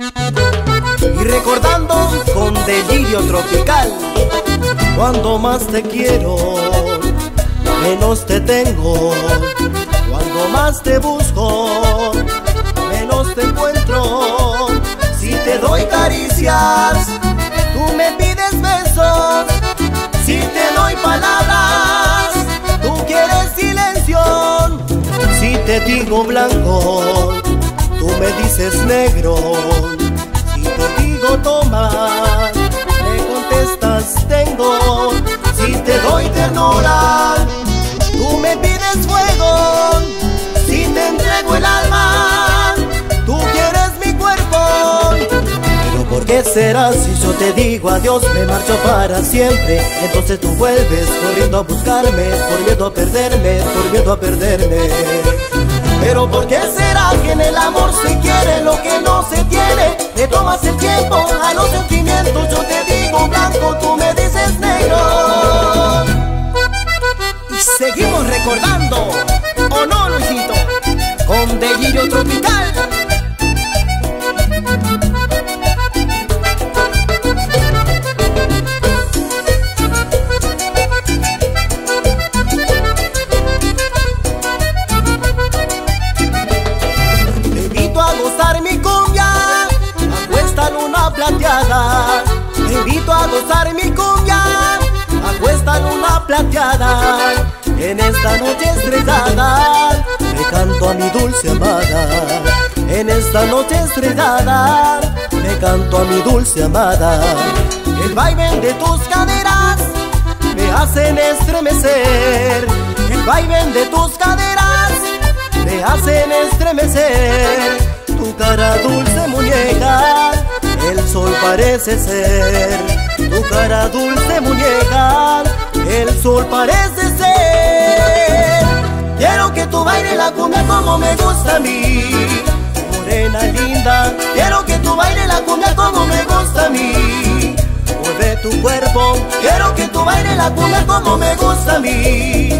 Y recordando con delirio tropical, cuando más te quiero, menos te tengo. Cuando más te busco, menos te encuentro. Si te doy caricias, tú me pides besos. Si te doy palabras, tú quieres silencio. Si te digo blanco, dices negro. Si te digo toma, me contestas tengo. Si te doy ternura, tú me pides fuego. Si te entrego el alma, tú quieres mi cuerpo. Pero ¿por qué será si yo te digo adiós me marcho para siempre? Entonces tú vuelves corriendo a buscarme, por miedo a perderme, por miedo a perderme. Pero ¿por qué será que en el amor lo que no se tiene? Le tomas el tiempo a los sentimientos, yo te digo blanco, tú me dices negro. Y seguimos recordando, Te invito a gozar mi cumbia, acuesta luna plateada. En esta noche estrellada, le canto a mi dulce amada. En esta noche estrellada, le canto a mi dulce amada. El baile de tus caderas me hacen estremecer. El baile de tus caderas me hacen estremecer. Tu cara dulce muñeca, parece ser. Tu cara dulce muñeca, el sol parece ser. Quiero que tú bailes la cumbia como me gusta a mí. Morena linda, quiero que tú bailes la cumbia como me gusta a mí. Mueve tu cuerpo, quiero que tú bailes la cumbia como me gusta a mí.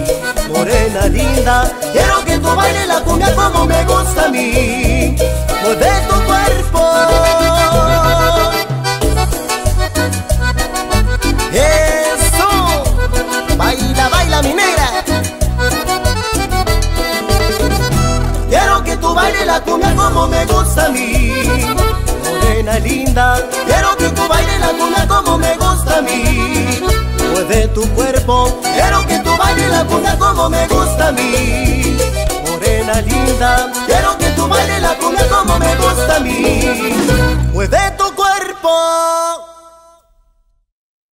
Morena linda, quiero que tú bailes la cumbia como me gusta a mí. Mueve tu cuerpo. Bailes la cumbia como me gusta a mí. Morena linda, quiero que tú bailes la cumbia como me gusta a mí. Mueve tu cuerpo, quiero que tú bailes la cumbia como me gusta a mí. Morena linda, quiero que tú bailes la cumbia como me gusta a mí. Mueve